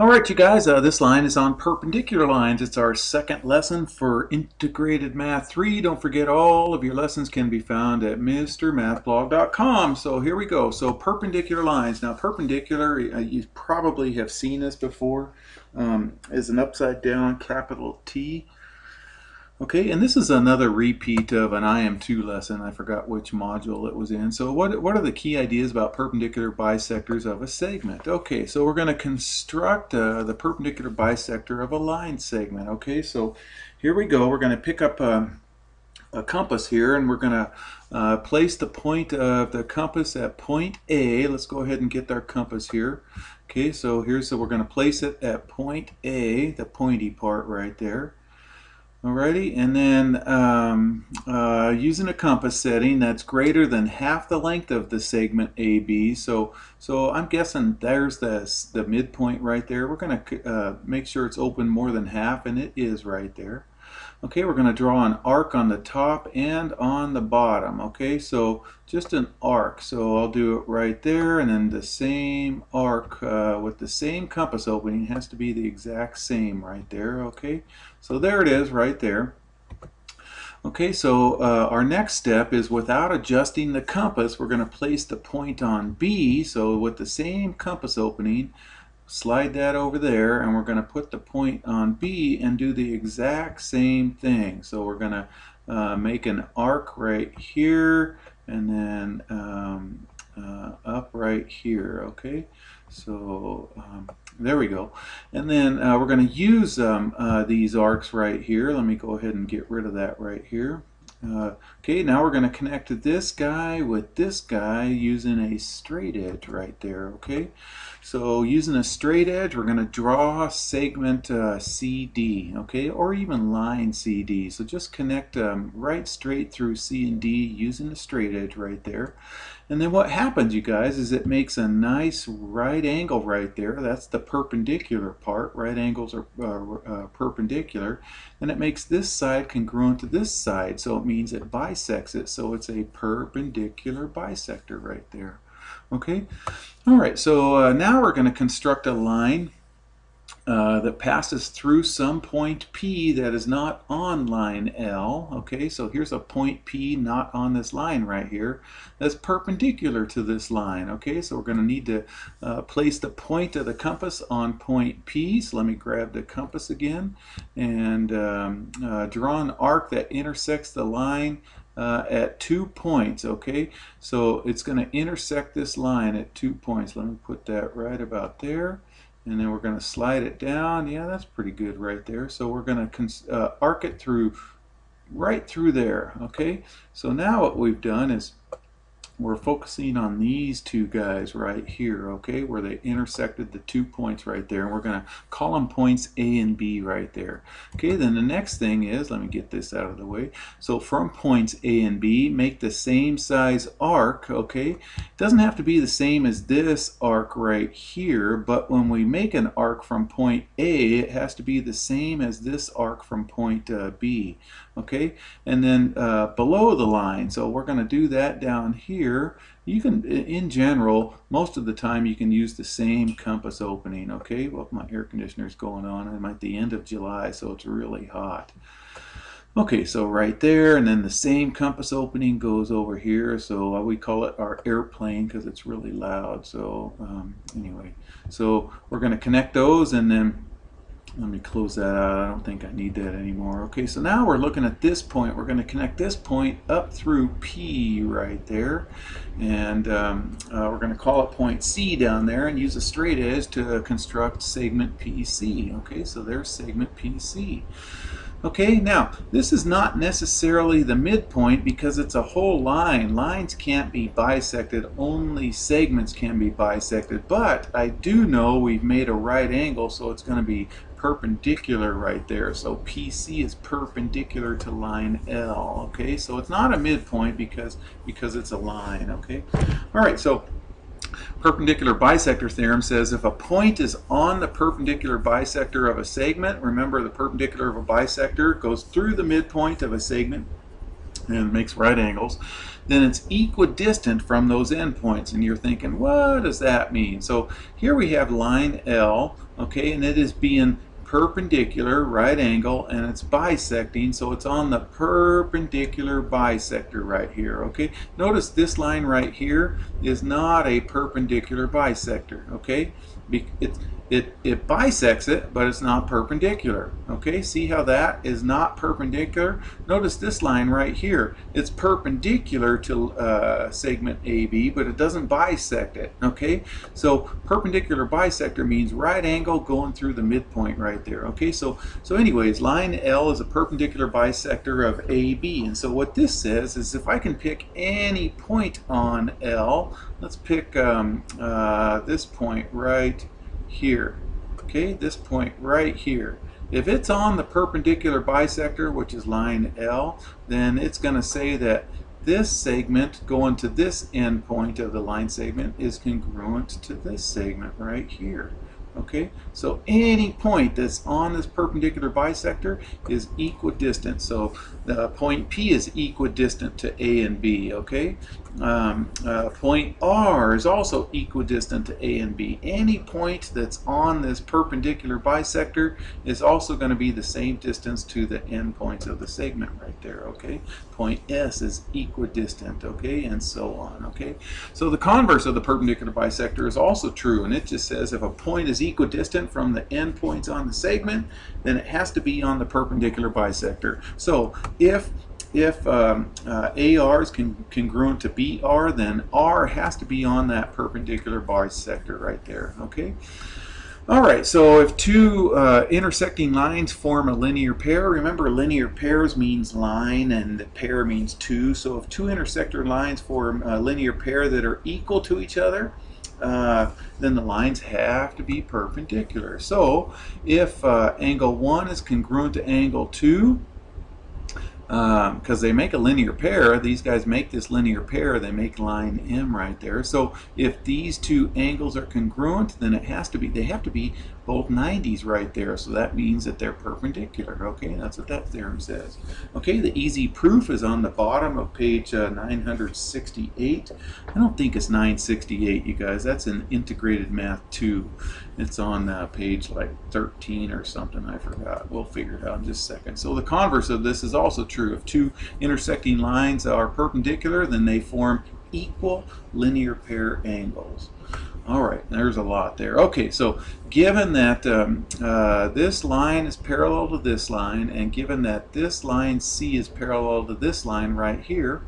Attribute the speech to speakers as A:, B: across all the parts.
A: All right, you guys, uh, this line is on perpendicular lines. It's our second lesson for Integrated Math 3. Don't forget all of your lessons can be found at MrMathBlog.com. So here we go. So perpendicular lines. Now perpendicular, uh, you probably have seen this before, um, is an upside down capital T. Okay, and this is another repeat of an IM2 lesson. I forgot which module it was in. So what, what are the key ideas about perpendicular bisectors of a segment? Okay, so we're going to construct uh, the perpendicular bisector of a line segment. Okay, so here we go. We're going to pick up a, um, a compass here and we're going to uh, place the point of the compass at point A. Let's go ahead and get our compass here. Okay, so here's so we're going to place it at point A, the pointy part right there. Alrighty, and then um, uh, using a compass setting that's greater than half the length of the segment AB. So, so I'm guessing there's the, the midpoint right there. We're going to uh, make sure it's open more than half, and it is right there. Okay, we're going to draw an arc on the top and on the bottom. Okay, so just an arc. So I'll do it right there, and then the same arc uh, with the same compass opening has to be the exact same right there. Okay, so there it is right there. Okay, so uh, our next step is without adjusting the compass, we're going to place the point on B. So with the same compass opening, slide that over there and we're going to put the point on B and do the exact same thing. So we're going to uh, make an arc right here and then um, uh, up right here okay? So um, there we go. And then uh, we're going to use um, uh, these arcs right here. Let me go ahead and get rid of that right here uh, okay, now we're going to connect this guy with this guy using a straight edge right there, okay? So using a straight edge, we're going to draw segment uh, CD, okay, or even line CD. So just connect um, right straight through C and D using a straight edge right there. And then what happens, you guys, is it makes a nice right angle right there. That's the perpendicular part. Right angles are uh, uh, perpendicular. And it makes this side congruent to this side. So means it bisects it. So it's a perpendicular bisector right there. Okay? All right, so uh, now we're going to construct a line uh, that passes through some point P that is not on line L. Okay, so here's a point P not on this line right here that's perpendicular to this line. Okay, so we're going to need to uh, place the point of the compass on point P. So let me grab the compass again and um, uh, draw an arc that intersects the line uh, at two points okay so it's going to intersect this line at two points let me put that right about there and then we're going to slide it down. Yeah that's pretty good right there. So we're going to uh, arc it through right through there okay? So now what we've done is we're focusing on these two guys right here, okay, where they intersected the two points right there, and we're going to call them points A and B right there. Okay, then the next thing is, let me get this out of the way, so from points A and B, make the same size arc, okay, it doesn't have to be the same as this arc right here, but when we make an arc from point A, it has to be the same as this arc from point uh, B, okay, and then uh, below the line, so we're going to do that down here, here, you can, in general, most of the time you can use the same compass opening, okay? Well, my air conditioner is going on. I'm at the end of July, so it's really hot. Okay, so right there, and then the same compass opening goes over here. So uh, we call it our airplane because it's really loud. So um, anyway, so we're going to connect those, and then let me close that out. I don't think I need that anymore. Okay, so now we're looking at this point. We're going to connect this point up through P right there. And um, uh, we're going to call it point C down there and use a straight edge to construct segment PC. Okay, so there's segment PC. Okay, now this is not necessarily the midpoint because it's a whole line. Lines can't be bisected, only segments can be bisected. But I do know we've made a right angle, so it's going to be perpendicular right there. So PC is perpendicular to line L. Okay, so it's not a midpoint because because it's a line. Okay, all right. So perpendicular bisector theorem says if a point is on the perpendicular bisector of a segment, remember the perpendicular of a bisector goes through the midpoint of a segment and makes right angles, then it's equidistant from those endpoints. And you're thinking, what does that mean? So here we have line L, okay, and it is being perpendicular, right angle, and it's bisecting, so it's on the perpendicular bisector right here, okay? Notice this line right here is not a perpendicular bisector, okay? It's, it, it bisects it, but it's not perpendicular. Okay, see how that is not perpendicular? Notice this line right here. It's perpendicular to uh, segment AB, but it doesn't bisect it. Okay, so perpendicular bisector means right angle going through the midpoint right there. Okay, so, so anyways, line L is a perpendicular bisector of AB. And so what this says is if I can pick any point on L, let's pick um, uh, this point right here. Okay, this point right here. If it's on the perpendicular bisector, which is line L, then it's going to say that this segment going to this endpoint of the line segment is congruent to this segment right here. Okay, so any point that's on this perpendicular bisector is equidistant. So the point P is equidistant to A and B. Okay, um, uh, point R is also equidistant to A and B. Any point that's on this perpendicular bisector is also going to be the same distance to the endpoints of the segment right there. Okay, point S is equidistant. Okay, and so on. Okay, so the converse of the perpendicular bisector is also true, and it just says if a point is equidistant from the endpoints on the segment, then it has to be on the perpendicular bisector. So if if um, uh, AR is con congruent to BR, then R has to be on that perpendicular bisector right there, okay? All right, so if two uh, intersecting lines form a linear pair, remember linear pairs means line and the pair means two. So if two intersector lines form a linear pair that are equal to each other, uh, then the lines have to be perpendicular. So if uh, angle 1 is congruent to angle 2, because um, they make a linear pair. These guys make this linear pair. They make line M right there. So if these two angles are congruent, then it has to be, they have to be both 90s right there. So that means that they're perpendicular. Okay, that's what that theorem says. Okay, the easy proof is on the bottom of page uh, 968. I don't think it's 968, you guys. That's in integrated math 2. It's on uh, page like 13 or something. I forgot. We'll figure it out in just a second. So the converse of this is also true. If two intersecting lines are perpendicular, then they form equal linear pair angles. All right, there's a lot there. Okay, so given that um, uh, this line is parallel to this line, and given that this line C is parallel to this line right here,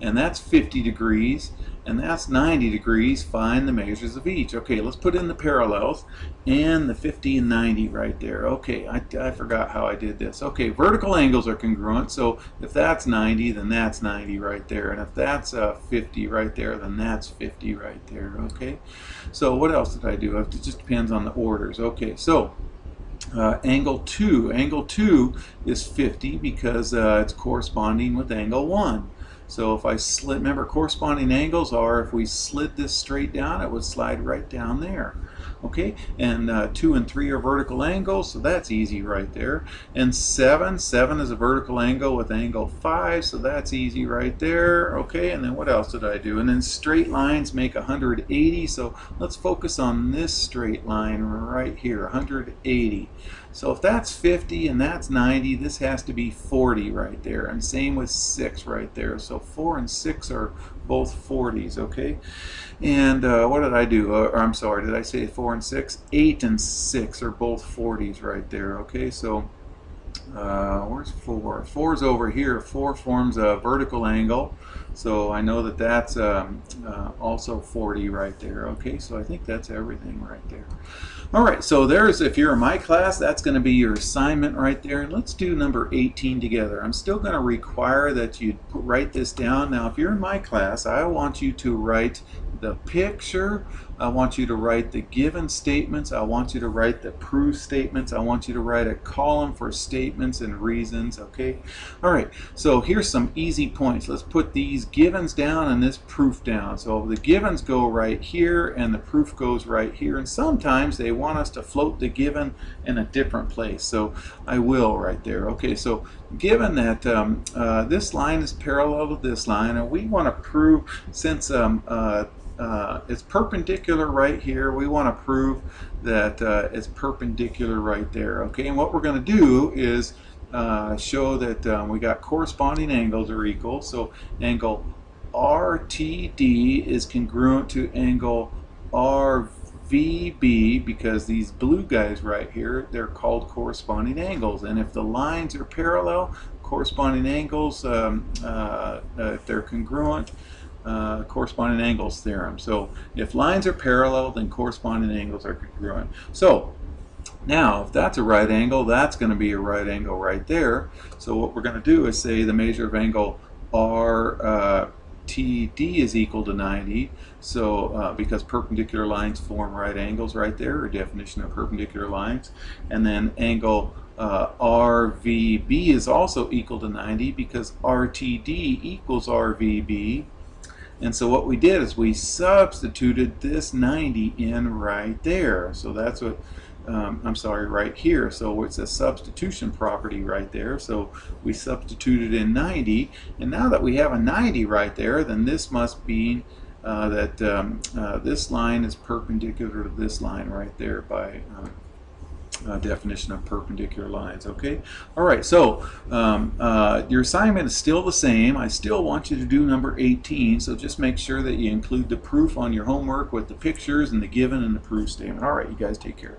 A: and that's 50 degrees, and that's 90 degrees. Find the measures of each. Okay, let's put in the parallels and the 50 and 90 right there. Okay, I, I forgot how I did this. Okay, vertical angles are congruent, so if that's 90, then that's 90 right there, and if that's uh, 50 right there, then that's 50 right there, okay? So what else did I do? It just depends on the orders. Okay, so uh, angle 2. Angle 2 is 50 because uh, it's corresponding with angle 1. So if I slid, remember corresponding angles are if we slid this straight down, it would slide right down there. Okay, and uh, 2 and 3 are vertical angles, so that's easy right there. And 7, 7 is a vertical angle with angle 5, so that's easy right there. Okay, and then what else did I do? And then straight lines make 180, so let's focus on this straight line right here, 180. So if that's 50 and that's 90, this has to be 40 right there. And same with 6 right there. So 4 and 6 are both 40s, okay? And uh, what did I do? Uh, I'm sorry, did I say 4 and 6? 8 and 6 are both 40s right there, okay? So uh, where's 4? 4 is over here. 4 forms a vertical angle. So I know that that's um, uh, also 40 right there. Okay, so I think that's everything right there. All right, so there's, if you're in my class, that's going to be your assignment right there. And let's do number 18 together. I'm still going to require that you write this down. Now, if you're in my class, I want you to write the picture I want you to write the given statements. I want you to write the proof statements. I want you to write a column for statements and reasons, okay? All right, so here's some easy points. Let's put these givens down and this proof down. So the givens go right here and the proof goes right here. And sometimes they want us to float the given in a different place. So I will right there. Okay, so given that um, uh, this line is parallel to this line, and we want to prove since um, uh, uh, it's perpendicular right here, we want to prove that uh, it's perpendicular right there. Okay, and what we're going to do is uh, show that um, we got corresponding angles are equal. So angle RTD is congruent to angle RVB because these blue guys right here, they're called corresponding angles. And if the lines are parallel, corresponding angles, um, uh, uh if they're congruent, uh, corresponding angles theorem. So if lines are parallel, then corresponding angles are congruent. So now, if that's a right angle, that's going to be a right angle right there. So what we're going to do is say the measure of angle R uh, TD is equal to 90. So uh, because perpendicular lines form right angles right there, or definition of perpendicular lines. And then angle uh, RVB is also equal to 90 because RTD equals RVB. And so what we did is we substituted this 90 in right there. So that's what, um, I'm sorry, right here. So it's a substitution property right there. So we substituted in 90. And now that we have a 90 right there, then this must be uh, that um, uh, this line is perpendicular to this line right there by um, uh, definition of perpendicular lines. Okay. All right. So um, uh, your assignment is still the same. I still want you to do number 18. So just make sure that you include the proof on your homework with the pictures and the given and the proof statement. All right. You guys take care.